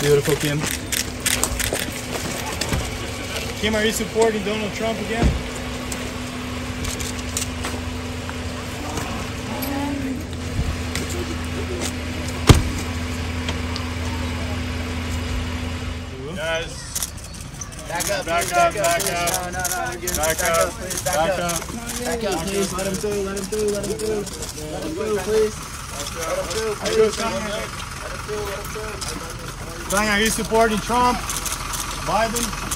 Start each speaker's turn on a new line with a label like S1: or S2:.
S1: Beautiful, Kim.
S2: Kim, are you supporting Donald Trump again? Guys,
S1: Back up,
S2: Back up,
S1: back
S2: back
S1: up.
S2: up.
S1: you're good.
S2: back
S1: Back
S2: up,
S1: up. Back
S2: back
S1: up.
S2: up.
S1: Back up, please. Let him through, let him through, let him through, let him through. Let him through, please. Let him through,
S2: How you doing,
S1: please. Let him through, let him through.
S2: Kanye, are you supporting Trump? Biden?